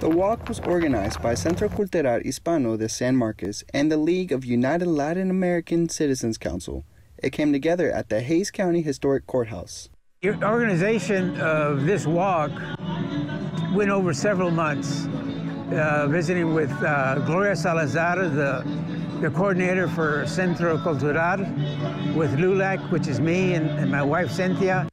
The walk was organized by Centro Cultural Hispano de San Marcos and the League of United Latin American Citizens Council. It came together at the Hays County Historic Courthouse. The organization of this walk went over several months, uh, visiting with uh, Gloria Salazar, the, the coordinator for Centro Cultural, with LULAC, which is me, and, and my wife Cynthia.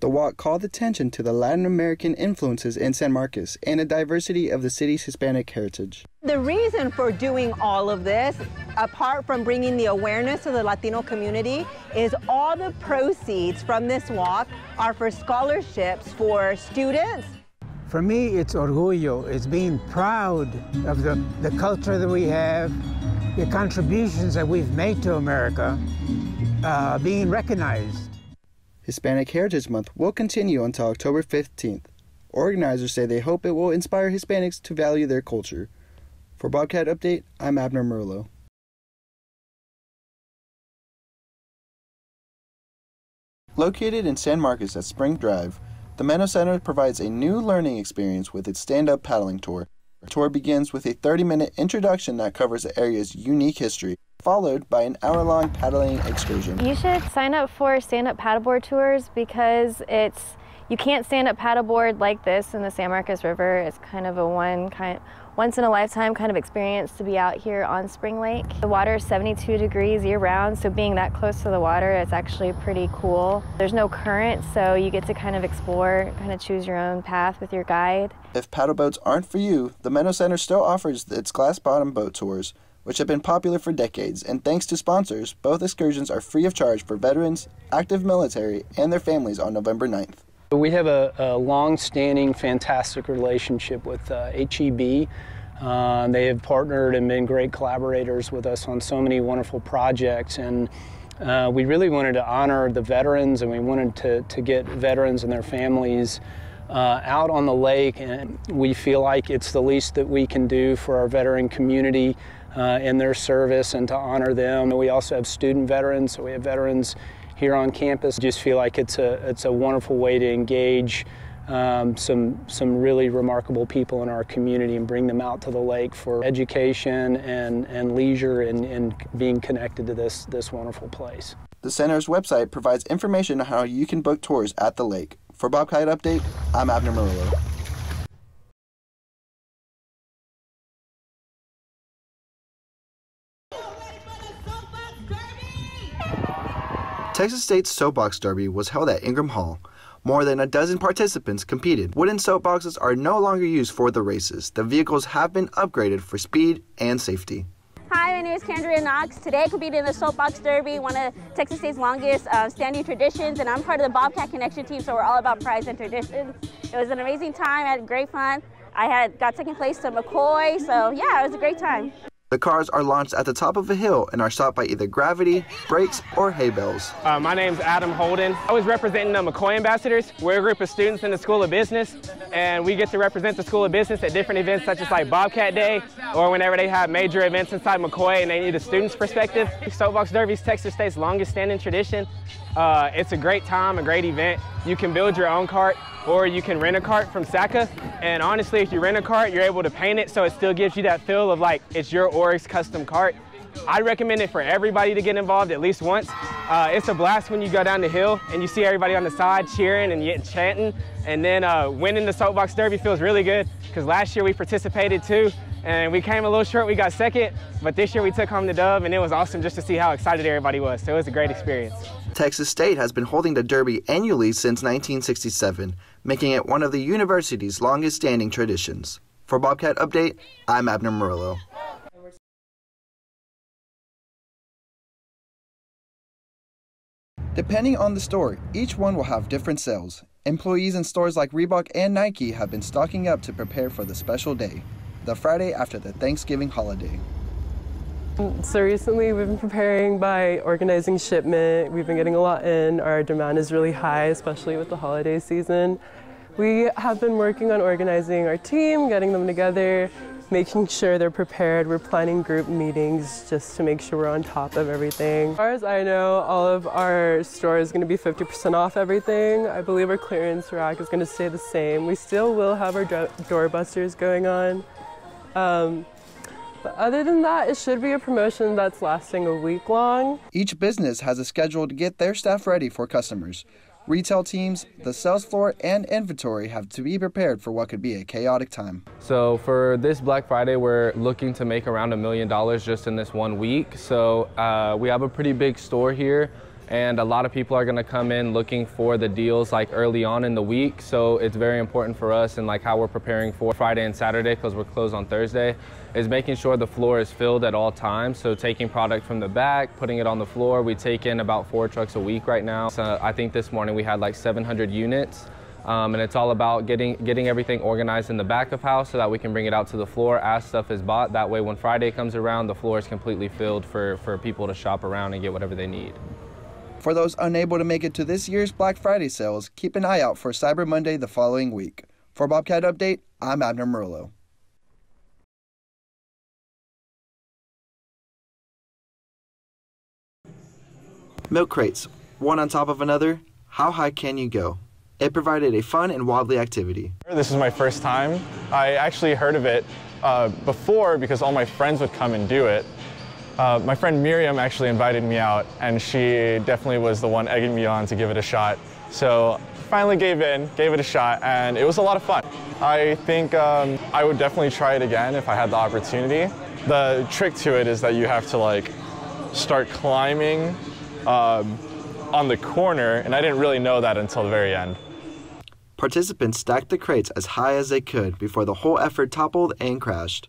The walk called attention to the Latin American influences in San Marcos and the diversity of the city's Hispanic heritage. The reason for doing all of this, apart from bringing the awareness to the Latino community, is all the proceeds from this walk are for scholarships for students. For me, it's orgullo. It's being proud of the, the culture that we have, the contributions that we've made to America, uh, being recognized. Hispanic Heritage Month will continue until October 15th. Organizers say they hope it will inspire Hispanics to value their culture. For Bobcat Update, I'm Abner Murillo. Located in San Marcos at Spring Drive, the Meadows Center provides a new learning experience with its stand up paddling tour. The tour begins with a 30 minute introduction that covers the area's unique history, followed by an hour long paddling excursion. You should sign up for stand up paddleboard tours because it's you can't stand up paddleboard like this in the San Marcos River. It's kind of a one kind once in a lifetime kind of experience to be out here on Spring Lake. The water is 72 degrees year round, so being that close to the water, it's actually pretty cool. There's no current, so you get to kind of explore, kind of choose your own path with your guide. If paddle boats aren't for you, the Meadows Center still offers its glass bottom boat tours, which have been popular for decades, and thanks to sponsors, both excursions are free of charge for veterans, active military, and their families on November 9th. We have a, a long-standing, fantastic relationship with uh, HEB. Uh, they have partnered and been great collaborators with us on so many wonderful projects, and uh, we really wanted to honor the veterans, and we wanted to, to get veterans and their families uh, out on the lake, and we feel like it's the least that we can do for our veteran community uh, in their service and to honor them. We also have student veterans, so we have veterans here on campus. Just feel like it's a it's a wonderful way to engage um, some some really remarkable people in our community and bring them out to the lake for education and, and leisure and, and being connected to this this wonderful place. The center's website provides information on how you can book tours at the lake. For Bobcat Update, I'm Abner Murillo. Texas State's Soapbox Derby was held at Ingram Hall. More than a dozen participants competed. Wooden soapboxes are no longer used for the races. The vehicles have been upgraded for speed and safety. Hi, my name is Candria Knox. Today I competed in the Soapbox Derby, one of Texas State's longest uh, standing traditions, and I'm part of the Bobcat Connection team, so we're all about pride and traditions. It was an amazing time. I had great fun. I had got second place to McCoy, so yeah, it was a great time. The cars are launched at the top of a hill and are stopped by either gravity, brakes, or hay bales. Uh, my name's Adam Holden. I was representing the McCoy Ambassadors. We're a group of students in the School of Business, and we get to represent the School of Business at different events such as like Bobcat Day, or whenever they have major events inside McCoy and they need a student's perspective. Soapbox Derby is Texas State's longest standing tradition. Uh, it's a great time, a great event. You can build your own cart or you can rent a cart from SACA. And honestly, if you rent a cart, you're able to paint it so it still gives you that feel of like it's your Oryx custom cart. I recommend it for everybody to get involved at least once. Uh, it's a blast when you go down the hill and you see everybody on the side cheering and chanting. And then uh, winning the Soapbox Derby feels really good because last year we participated too and we came a little short, we got second, but this year we took home the dub and it was awesome just to see how excited everybody was. So it was a great experience. Texas State has been holding the Derby annually since 1967, making it one of the university's longest standing traditions. For Bobcat Update, I'm Abner Murillo. Depending on the store, each one will have different sales. Employees in stores like Reebok and Nike have been stocking up to prepare for the special day, the Friday after the Thanksgiving holiday. So recently we've been preparing by organizing shipment. We've been getting a lot in. Our demand is really high, especially with the holiday season. We have been working on organizing our team, getting them together, making sure they're prepared. We're planning group meetings just to make sure we're on top of everything. As far as I know, all of our store is going to be 50% off everything. I believe our clearance rack is going to stay the same. We still will have our doorbusters going on. Um, but other than that, it should be a promotion that's lasting a week long. Each business has a schedule to get their staff ready for customers. Retail teams, the sales floor, and inventory have to be prepared for what could be a chaotic time. So for this Black Friday, we're looking to make around a million dollars just in this one week. So uh, we have a pretty big store here and a lot of people are going to come in looking for the deals like early on in the week. So it's very important for us and like how we're preparing for friday and saturday because we're closed on thursday is making sure the floor is filled at all times. So taking product from the back putting it on the floor. We take in about four trucks a week right now. So i think this morning we had like 700 units. Um, and it's all about getting getting everything organized in the back of house so that we can bring it out to the floor as stuff is bought. That way when friday comes around the floor is completely filled for for people to shop around and get whatever they need for those unable to make it to this year's Black Friday sales, keep an eye out for Cyber Monday the following week. For Bobcat Update, I'm Abner Murillo. Milk crates, one on top of another, how high can you go? It provided a fun and wobbly activity. This is my first time. I actually heard of it uh, before because all my friends would come and do it. Uh, my friend Miriam actually invited me out, and she definitely was the one egging me on to give it a shot. So finally gave in, gave it a shot, and it was a lot of fun. I think um, I would definitely try it again if I had the opportunity. The trick to it is that you have to like start climbing um, on the corner, and I didn't really know that until the very end. Participants stacked the crates as high as they could before the whole effort toppled and crashed.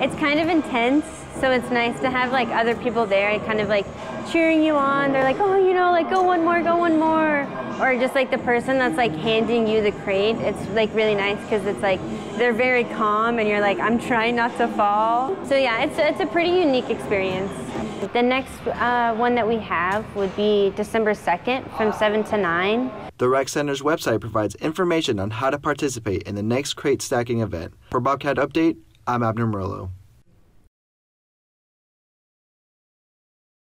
It's kind of intense, so it's nice to have like other people there kind of like cheering you on. They're like, oh, you know, like go one more, go one more. Or just like the person that's like handing you the crate. It's like really nice because it's like they're very calm and you're like, I'm trying not to fall. So yeah, it's, it's a pretty unique experience. The next uh, one that we have would be December 2nd from 7 to 9. The Rec Center's website provides information on how to participate in the next crate stacking event. For Bobcat Update, I'm Abner Murillo.